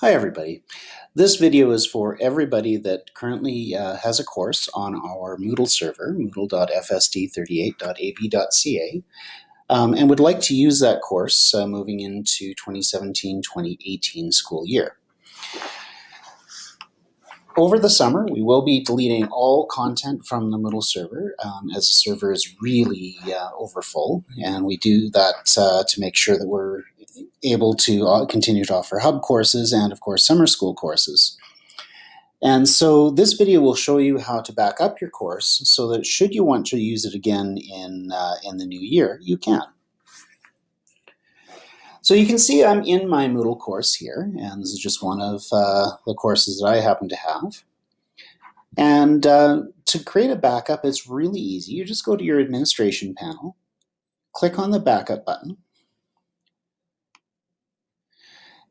Hi everybody. This video is for everybody that currently uh, has a course on our Moodle server, moodle.fsd38.ab.ca, um, and would like to use that course uh, moving into 2017-2018 school year. Over the summer, we will be deleting all content from the Moodle server um, as the server is really uh, overfull, and we do that uh, to make sure that we're able to uh, continue to offer hub courses and, of course, summer school courses. And so this video will show you how to back up your course so that should you want to use it again in, uh, in the new year, you can. So you can see I'm in my Moodle course here, and this is just one of uh, the courses that I happen to have. And uh, to create a backup, it's really easy. You just go to your administration panel, click on the backup button,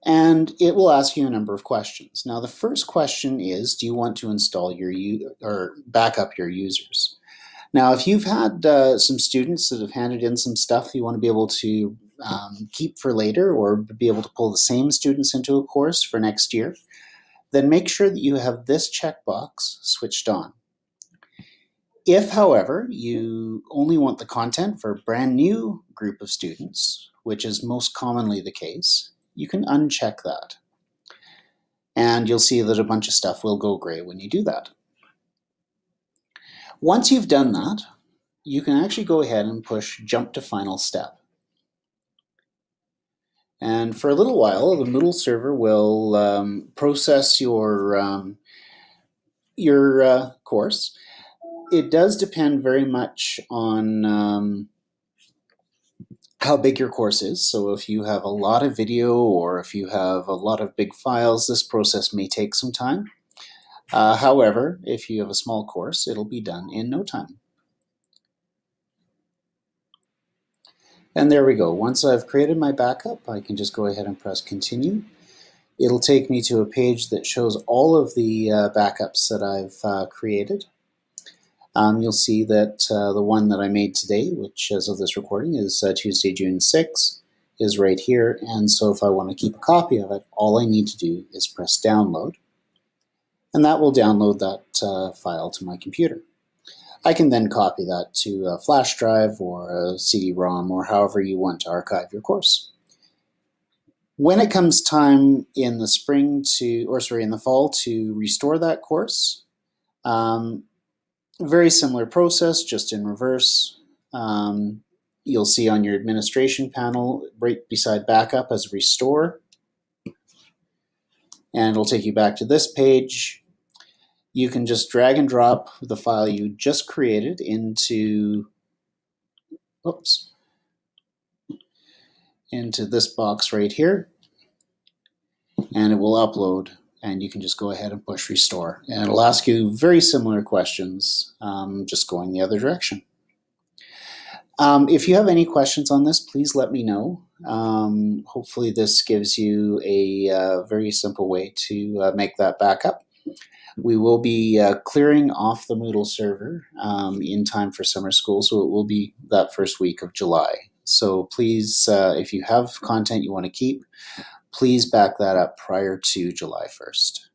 and it will ask you a number of questions. Now, the first question is, do you want to install your or backup your users? Now, if you've had uh, some students that have handed in some stuff you want to be able to um, keep for later or be able to pull the same students into a course for next year, then make sure that you have this checkbox switched on. If, however, you only want the content for a brand new group of students, which is most commonly the case, you can uncheck that. And you'll see that a bunch of stuff will go gray when you do that. Once you've done that, you can actually go ahead and push jump to final step. And for a little while, the Moodle server will um, process your, um, your uh, course. It does depend very much on um, how big your course is. So if you have a lot of video or if you have a lot of big files, this process may take some time. Uh, however, if you have a small course, it'll be done in no time. And there we go. Once I've created my backup, I can just go ahead and press continue. It'll take me to a page that shows all of the uh, backups that I've uh, created. Um, you'll see that uh, the one that I made today, which as of this recording is uh, Tuesday, June 6, is right here. And so if I want to keep a copy of it, all I need to do is press download. And that will download that uh, file to my computer. I can then copy that to a flash drive or a CD-ROM or however you want to archive your course. When it comes time in the spring to, or sorry, in the fall to restore that course, um, very similar process, just in reverse. Um, you'll see on your administration panel right beside backup as restore. And it'll take you back to this page. You can just drag and drop the file you just created into, oops, into this box right here. And it will upload and you can just go ahead and push restore. And it'll ask you very similar questions, um, just going the other direction. Um, if you have any questions on this, please let me know. Um, hopefully this gives you a uh, very simple way to uh, make that backup. We will be uh, clearing off the Moodle server um, in time for summer school, so it will be that first week of July. So please, uh, if you have content you want to keep, please back that up prior to July 1st.